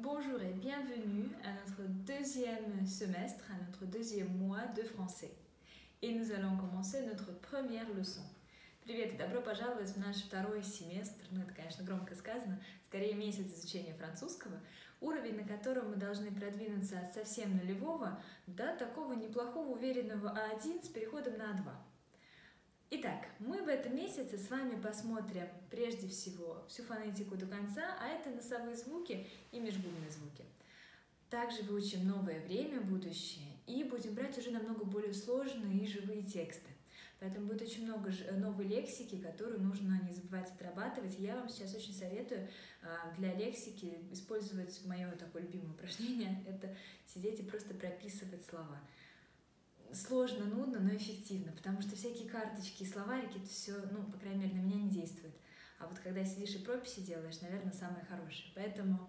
Bonjour et bienvenue à notre deuxième semestre, à notre deuxième mois de français. Et nous allons commencer notre première leçon. Привет и добро пожаловать в наш второй семестр, ну это, конечно, громко сказано, скорее месяц изучения французского, уровень, на котором мы должны продвинуться от совсем нулевого до такого неплохого уверенного А1 с переходом на А2. Итак, мы в этом месяце с вами посмотрим прежде всего всю фонетику до конца, а это носовые звуки и межгубные звуки. Также выучим новое время, будущее, и будем брать уже намного более сложные и живые тексты. Поэтому будет очень много новой лексики, которую нужно не забывать отрабатывать. Я вам сейчас очень советую а, для лексики использовать мое такое любимое упражнение. Это сидеть и просто прописывать слова сложно, нудно, но эффективно, потому что всякие карточки словарики, это все, ну, по крайней мере, на меня не действует. А вот когда сидишь и прописи делаешь, наверное, самое хорошее. Поэтому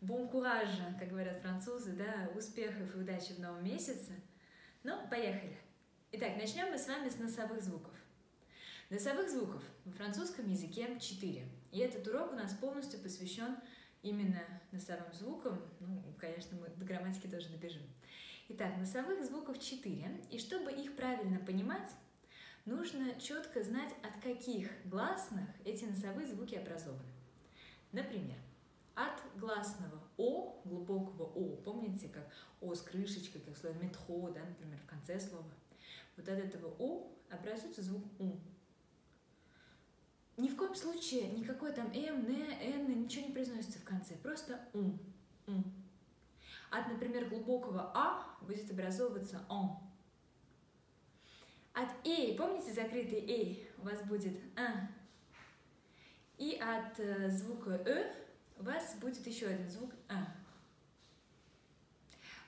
бон куража, как говорят французы, да, успехов и удачи в новом месяце. Ну, поехали. Итак, начнем мы с вами с носовых звуков. Носовых звуков в французском языке 4. И этот урок у нас полностью посвящен именно носовым звукам. Ну, конечно, мы до грамматики тоже добежим. Итак, носовых звуков 4, и чтобы их правильно понимать, нужно четко знать, от каких гласных эти носовые звуки образованы. Например, от гласного О, глубокого О, помните, как О с крышечкой, как слово метро, да, например, в конце слова. Вот от этого О образуется звук У. Ни в коем случае никакой там М, Н, Н, ничего не произносится в конце, просто У. У. От, например, глубокого А будет образовываться он. От «эй», помните закрытый «эй», у вас будет «а». И от э, звука «э» у вас будет еще один звук «а».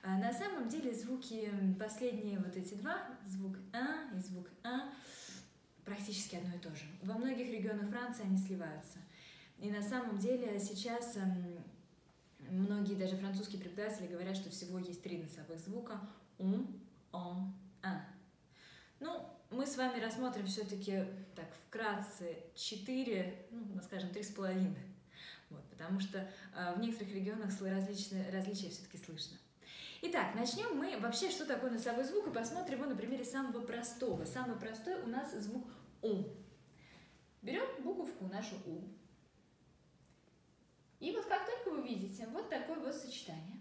А на самом деле звуки, последние вот эти два, звук «а» и звук «а», практически одно и то же. Во многих регионах Франции они сливаются. И на самом деле сейчас Многие даже французские преподаватели говорят, что всего есть три носовых звука «ум», «он», «а». Ну, мы с вами рассмотрим все-таки так вкратце четыре, ну, скажем, три с половиной. Вот, потому что э, в некоторых регионах различные, различия все-таки слышно. Итак, начнем мы вообще, что такое носовой звук, и посмотрим его на примере самого простого. Самый простой у нас звук «у». Берем буковку нашу «у», и вот как только вы видите вот такое вот сочетание,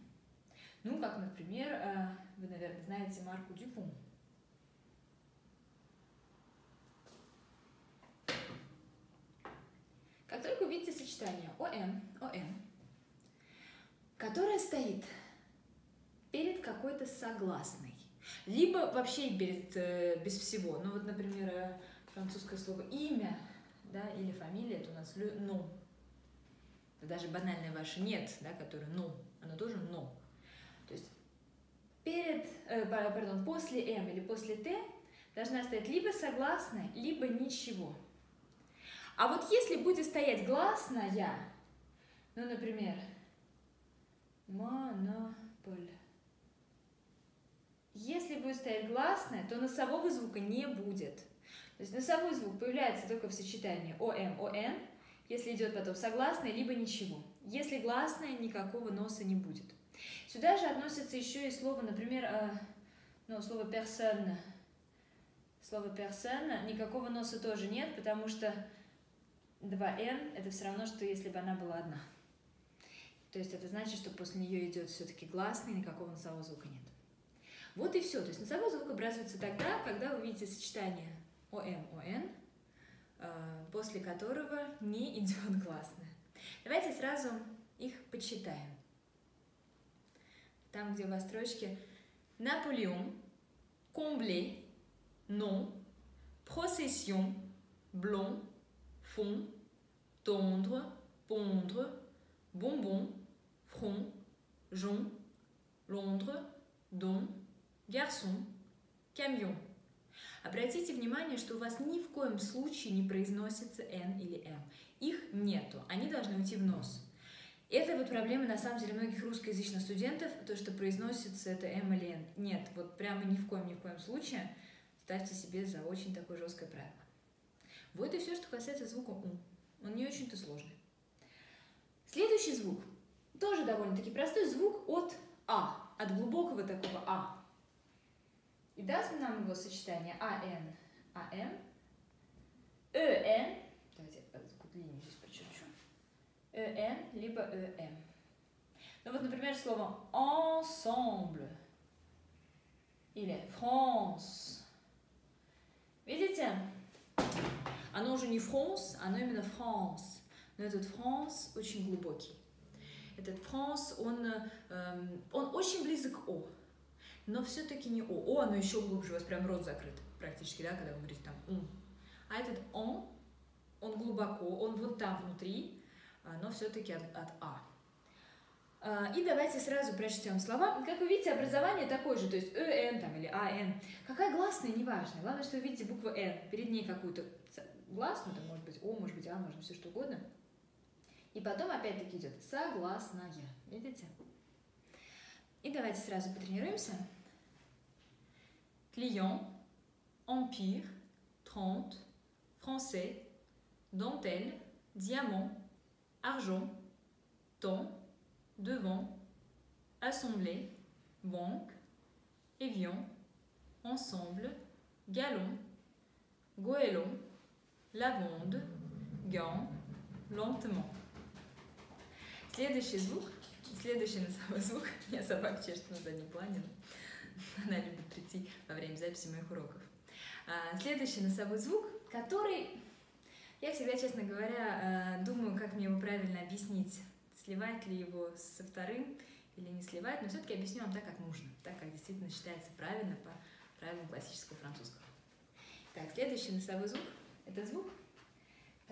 ну, как, например, э, вы, наверное, знаете марку Дюпон. Как только вы видите сочетание ОМ, ОМ, которое стоит перед какой-то согласной, либо вообще перед, э, без всего. Ну вот, например, э, французское слово имя, да, или фамилия, это у нас le nom даже банальное ваше «нет», да, которое «ну», оно тоже «но». То есть перед, э, пардон, после «м» или после «т» должна стоять либо согласная, либо ничего. А вот если будет стоять гласная, ну, например, монополь. Если будет стоять гласная, то носового звука не будет. То есть носовой звук появляется только в сочетании ОМ, ОН, если идет потом согласная, либо ничего. Если гласная, никакого носа не будет. Сюда же относится еще и слово, например, э, ну, слово «персон». Слово «персон» никакого носа тоже нет, потому что 2«н» — это все равно, что если бы она была одна. То есть это значит, что после нее идет все-таки гласный, никакого носового звука нет. Вот и все. То есть носовой звук образуется тогда, когда вы видите сочетание ОМ, ОН, после которого не идет гласная. Давайте сразу их почитаем. Там, где у вас строчки Наполеон, Комбле, Non, Procession, Blond, Fond, Tondre, Pondre, Bonbon, Front, Jon, Londres, Don, Garçon, Camion. Обратите внимание, что у вас ни в коем случае не произносится N или M. Их нету, они должны уйти в нос. Это вот проблема, на самом деле, многих русскоязычных студентов, то, что произносится это M или N. Нет, вот прямо ни в коем, ни в коем случае ставьте себе за очень такое жесткое правило. Вот и все, что касается звука У. Он не очень-то сложный. Следующий звук. тоже довольно-таки простой звук от А, от глубокого такого А. И даст нам его сочетание АН, АМ, ЭН, давайте линию здесь прочерчу, ЭН, либо ЭМ. Ну вот, например, слово ensemble или France. Видите? Оно уже не France, оно именно France. Но этот France очень глубокий. Этот France, он, э, он очень близок к О. Но все-таки не О. О, оно еще глубже, у вас прям рот закрыт практически, да, когда вы говорите там ум. А этот он, он глубоко, он вот там внутри, но все-таки от, от А. А, и давайте сразу прочтем слова. Как вы видите, образование такое же, то есть ЭН там или АН. Какая гласная, неважно. Главное, что вы видите букву Н, перед ней какую-то гласную, там может быть О, может быть А, может быть все что угодно. И потом опять-таки идет согласная. Видите? И давайте сразу потренируемся. Клиент, empire, trente, français, dentelle, diamant, argent, temps, devant, assemblée, banque, évian, ensemble, galon, goéland, lavande, gant, lentement. Следующий звук, следующий носовой звук, я собак чешет на заднем плане, она любит прийти во время записи моих уроков. А, следующий носовой звук, который, я всегда, честно говоря, а, думаю, как мне его правильно объяснить сливать ли его со вторым или не сливать, но все-таки объясню вам так, как нужно, так, как действительно считается правильно по правилам классического французского. Так, следующий носовой звук – это звук,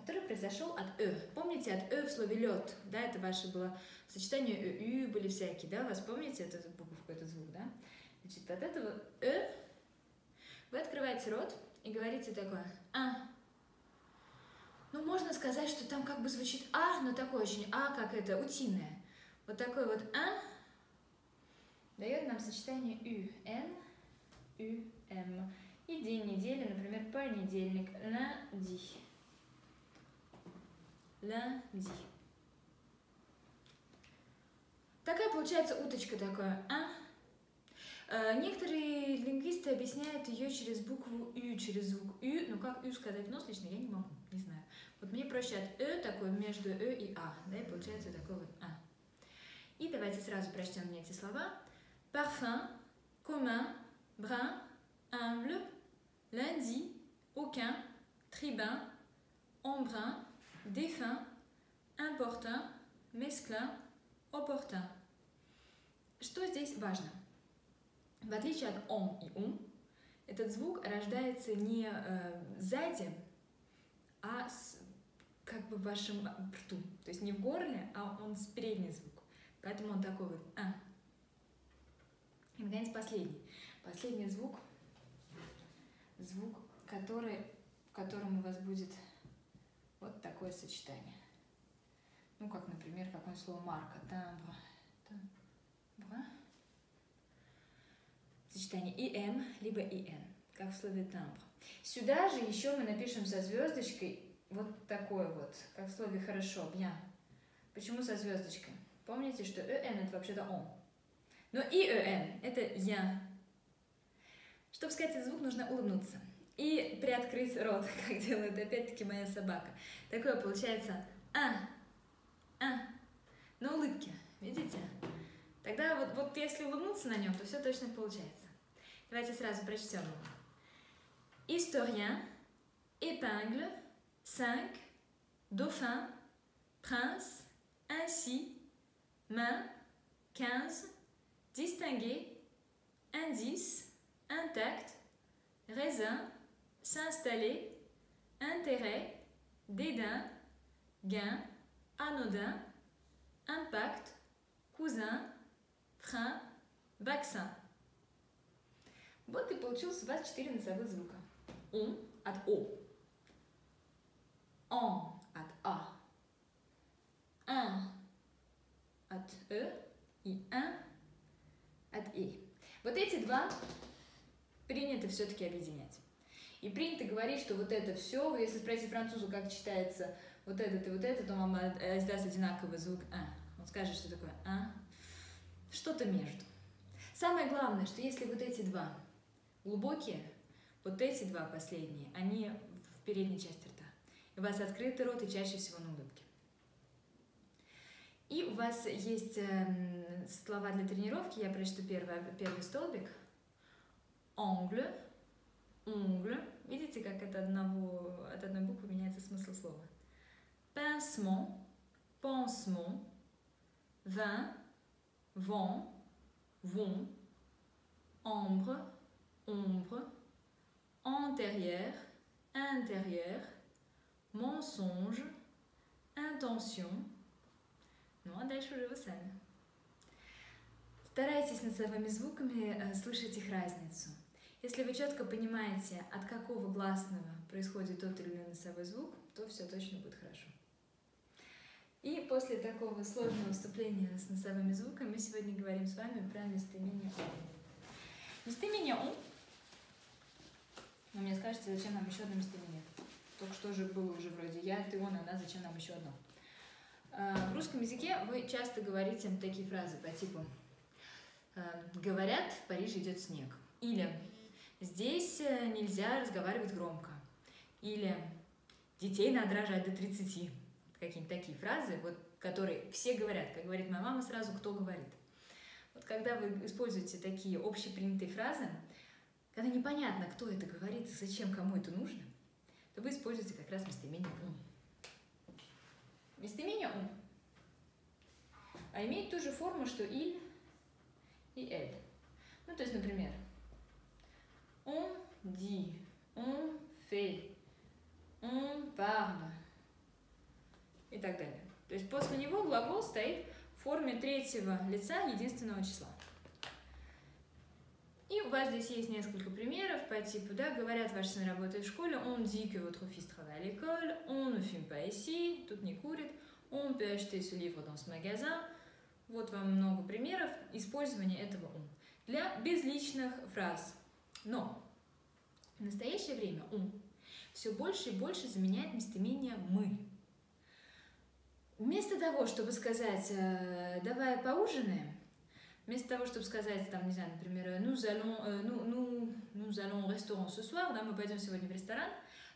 который произошел от «э». Помните, от «э» в слове «лед», да, это ваше было сочетание «ю» были всякие, да, вас помните эту буковку, этот звук, да? Значит, от этого «э» вы открываете рот и говорите такое «а», ну, можно сказать, что там как бы звучит А, но такое очень А, как это, утиное. Вот такой вот А дает нам сочетание Ю, Н, Ю, М. И день недели, например, понедельник, lundi. Lundi. Такая получается уточка такое, а? Э, некоторые лингвисты объясняют ее через букву Ю, через звук Ю, но как Ю сказать в нос лично я не могу, не знаю. Вот мне проще от Э такой между Э и А, да, и получается такой вот А. И давайте сразу прочтем мне эти слова. Parfum, commun, brun, humble, lundi, aucun, tribun, embrun, défunt, important, mesclin, opportun. Что здесь важно? В отличие от ом и ум, этот звук рождается не э, сзади, а с, как бы в вашем рту. То есть не в горле, а он с передний звук. Поэтому он такой вот а. И, наконец, последний. Последний звук, звук, который, в котором у вас будет вот такое сочетание. Ну, как, например, какое-нибудь слово марка. Тамбра. Тамбра. Сочетание ИМ, либо ИН, как в слове тамбр. Сюда же еще мы напишем со звездочкой вот такое вот, как в слове «хорошо», «bien». Почему со звездочкой? Помните, что «эн» — это вообще-то «он». Но и «эн» — это «я». Чтобы сказать этот звук, нужно улыбнуться и приоткрыть рот, как делает опять-таки моя собака. Такое получается «а», «а», на улыбке, видите? Тогда вот, вот если улыбнуться на нем, то все точно получается. Давайте сразу прочтем его. Historien, épingle, 5, dauphin, prince, ainsi, main, 15, distinguer, indice, intact, raisin, s'installer, intérêt, dédain, gain, anodin, impact, cousin, frein, vaccin. Вот и получилось у вас 4 носовых звука. Он от О. Он от А. Un от Э и un от И. Вот эти два принято все-таки объединять. И принято говорить, что вот это все, если спросить французу, как читается вот этот и вот этот, то вам издаст одинаковый звук «а». Он скажет, что такое «а», что-то между. Самое главное, что если вот эти два глубокие, вот эти два последние, они в передней части рта. И у вас открытый рот и чаще всего на улыбке. И у вас есть э, слова для тренировки. Я прочту первый, первый столбик. Англь, ongle. Видите, как от, одного, от одной буквы меняется смысл слова. Pincement, pansement, vin, vent, vont, ambre, ombre, antérieur, intérieur, mensonge, intention. Ну а дальше уже вы сами. Старайтесь носовыми звуками э, слышать их разницу. Если вы четко понимаете, от какого гласного происходит тот или иной носовой звук, то все точно будет хорошо. И после такого сложного выступления с носовыми звуками мы сегодня говорим с вами про местоимение «он». Местоимение «он» Но мне скажете, зачем нам еще одно местоимение? Только что же было уже вроде я, ты, он, она, зачем нам еще одно? А, в русском языке вы часто говорите такие фразы по типу а, «Говорят, в Париже идет снег». Или «Здесь э, нельзя разговаривать громко». Или «Детей надо рожать до 30». Какие-нибудь такие фразы, вот, которые все говорят. Как говорит моя мама сразу, кто говорит. Вот когда вы используете такие общепринятые фразы, когда непонятно, кто это говорит и зачем, кому это нужно, то вы используете как раз местоимение «ум». Местоимение «ум» а имеет ту же форму, что «иль» и «эль». Ну, то есть, например, «on dit», «on fait», «on parle» и так далее. То есть после него глагол стоит в форме третьего лица единственного числа. И у вас здесь есть несколько примеров по типу, да, говорят, ваш сын работает в школе, он dit que votre fils travaille à l'école, on ne fume pas ici, тут не курит, on peut acheter ce livre dans ce magasin. Вот вам много примеров использования этого он. Для безличных фраз. Но в настоящее время он все больше и больше заменяет местоимение «мы». Вместо того, чтобы сказать «давай поужинаем», Вместо того, чтобы сказать, там, не знаю, например, nous allons, nous, nous, nous allons au restaurant ce soir, да, мы пойдем сегодня в ресторан,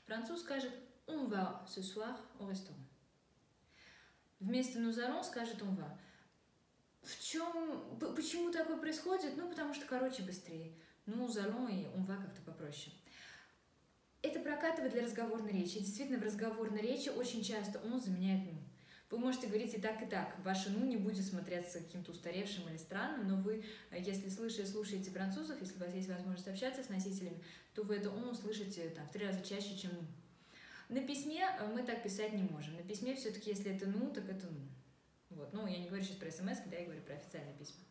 француз скажет on va ce soir au restaurant. Вместо nous allons скажет on va. В чем, почему такое происходит? Ну, потому что, короче, быстрее. Nous allons и on va как-то попроще. Это прокатывает для разговорной речи. Действительно, в разговорной речи очень часто он заменяет ну. Вы можете говорить и так, и так. Ваше «ну» не будет смотреться каким-то устаревшим или странным, но вы, э, если слышите, слушаете французов, если у вас есть возможность общаться с носителями, то вы это «он» услышите там, в три раза чаще, чем «ну». На письме э, мы так писать не можем. На письме все-таки, если это «ну», так это «ну». Вот. Ну, я не говорю сейчас про смс, да, я говорю про официальные письма.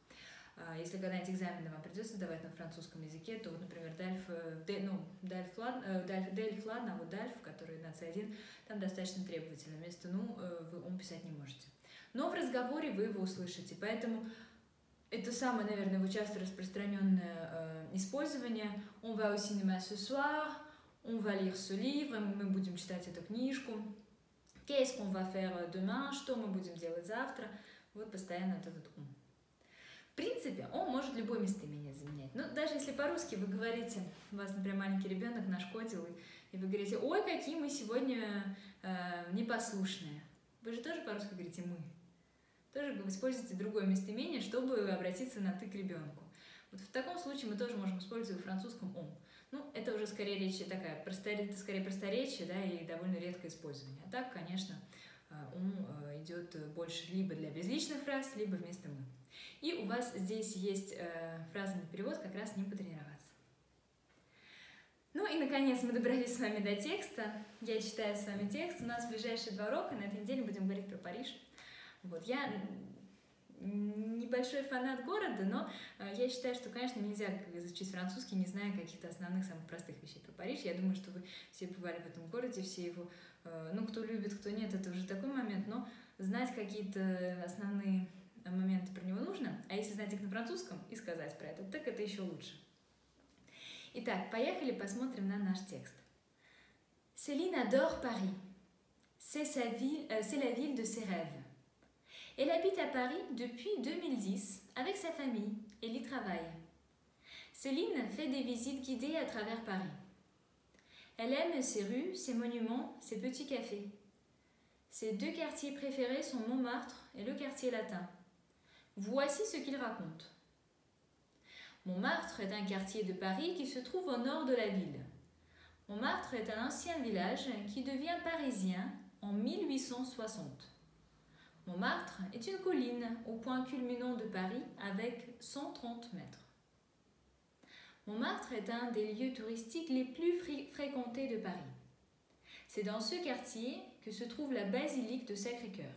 А, если когда-нибудь экзамены вам придется сдавать на французском языке, то, например, Дальф, э, ну, Дальф, ладно, Дальф, Дельф, ладно, а вот Дальф, который на C1, там достаточно требовательно. Вместо «ну» э, вы «ум» писать не можете. Но в разговоре вы его услышите, поэтому это самое, наверное, его часто распространенное э, использование. On va au cinéma ce soir, on va lire ce livre, мы будем читать эту книжку. Qu'est-ce qu'on va faire demain, что мы будем делать завтра. Вот постоянно вот этот ум. В принципе, он может любое местоимение заменять. Ну, даже если по-русски вы говорите, у вас, например, маленький ребенок нашкодил, и вы говорите, ой, какие мы сегодня э, непослушные. Вы же тоже по-русски говорите «мы». Тоже вы используете другое местоимение, чтобы обратиться на «ты» к ребенку. Вот в таком случае мы тоже можем использовать в французском «он». Ну, это уже скорее речь такая, это скорее просторечие, да, и довольно редкое использование. А так, конечно, «ум» э, идет больше либо для безличных фраз, либо вместо «мы». И у вас здесь есть э, фразный перевод, как раз ним потренироваться. Ну и, наконец, мы добрались с вами до текста. Я читаю с вами текст. У нас ближайшие два урока. На этой неделе будем говорить про Париж. Вот, я небольшой фанат города, но э, я считаю, что, конечно, нельзя изучить французский, не зная каких-то основных, самых простых вещей про Париж. Я думаю, что вы все бывали в этом городе, все его, э, ну, кто любит, кто нет, это уже такой момент, но знать какие-то основные моменты про него нужно, а если знать их на французском и сказать про это, так это еще лучше. Итак, поехали посмотрим на наш текст. Céline adore Paris. C'est sa ville, euh, la ville de ses rêves. Elle habite à Paris depuis 2010 avec sa famille. Elle y travaille. Céline fait des visites guidées à travers Paris. Elle aime ses rues, ses monuments, ses petits cafés. Ses deux quartiers préférés sont Montmartre et le quartier latin. Voici ce qu'il raconte. Montmartre est un quartier de Paris qui se trouve au nord de la ville. Montmartre est un ancien village qui devient parisien en 1860. Montmartre est une colline au point culminant de Paris avec 130 mètres. Montmartre est un des lieux touristiques les plus fréquentés de Paris. C'est dans ce quartier que se trouve la basilique de Sacré-Cœur.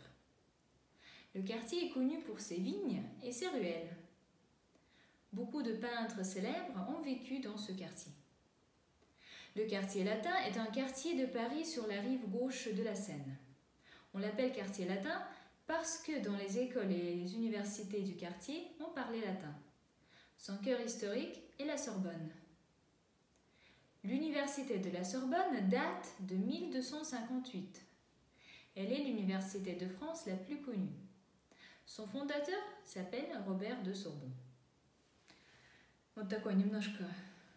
Le quartier est connu pour ses vignes et ses ruelles. Beaucoup de peintres célèbres ont vécu dans ce quartier. Le quartier latin est un quartier de Paris sur la rive gauche de la Seine. On l'appelle quartier latin parce que dans les écoles et les universités du quartier, on parlait latin. Son cœur historique est la Sorbonne. L'université de la Sorbonne date de 1258. Elle est l'université de France la plus connue. Son fondateur s'appelle Robert de Sorbonne. Вот такой немножко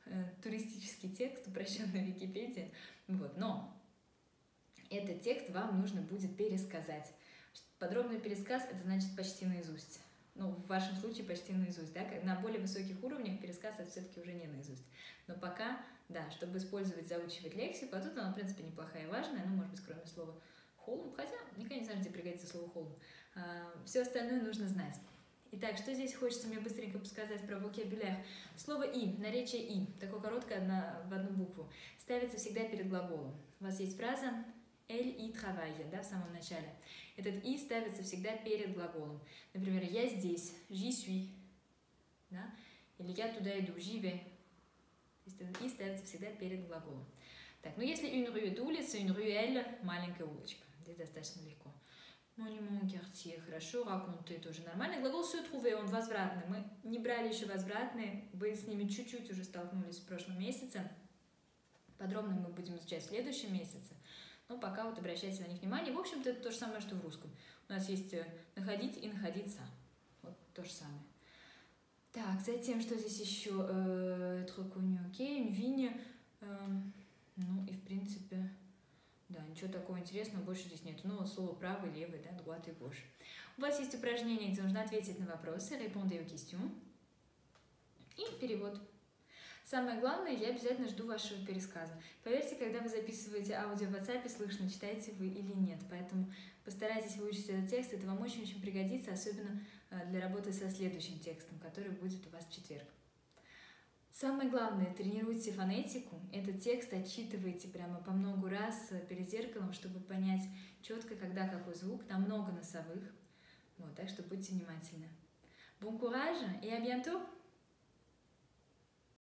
э, туристический текст, упрощенный в Википедии. Вот, но этот текст вам нужно будет пересказать. Подробный пересказ – это значит почти наизусть. Ну, в вашем случае почти наизусть, да? На более высоких уровнях пересказ это все-таки уже не наизусть. Но пока, да, чтобы использовать, заучивать лексику, а тут она, в принципе, неплохая и важная, ну, может быть, кроме слова холм, хотя никогда не знаешь, где пригодится слово холм. А, все остальное нужно знать. Итак, что здесь хочется мне быстренько подсказать про вокабуляр? Слово «и», наречие «и», такое короткое одна, в одну букву, ставится всегда перед глаголом. У вас есть фраза «elle y travaille», да, в самом начале. Этот «и» ставится всегда перед глаголом. Например, «я здесь», «j'y suis», да? или «я туда иду», «j'y vais». То есть этот «и» ставится всегда перед глаголом. Так, ну если une rue – это улица, une ruelle – маленькая улочка. Здесь достаточно легко. Monument, quartier, хорошо, raconter тоже нормально. Глагол se trouver, он возвратный. Мы не брали еще возвратные, вы с ними чуть-чуть уже столкнулись в прошлом месяце. Подробно мы будем изучать в следующем месяце. Но пока вот обращайте на них внимание. В общем-то, это то же самое, что в русском. У нас есть э, находить и находиться. Вот то же самое. Так, затем, что здесь еще? Une vigne. Ну и, в принципе, да, ничего такого интересного больше здесь нет. Ну, слово правый, левый, да, droite и gauche. У вас есть упражнение, где нужно ответить на вопросы, répondez aux questions. И перевод. Самое главное, я обязательно жду вашего пересказа. Поверьте, когда вы записываете аудио в WhatsApp, слышно, читаете вы или нет. Поэтому постарайтесь выучить этот текст, это вам очень-очень пригодится, особенно э, для работы со следующим текстом, который будет у вас в четверг. Самое главное, тренируйте фонетику. Этот текст отчитывайте прямо по много раз э, перед зеркалом, чтобы понять четко, когда какой звук. Там много носовых. Вот, так что будьте внимательны. Bon courage et à bientôt!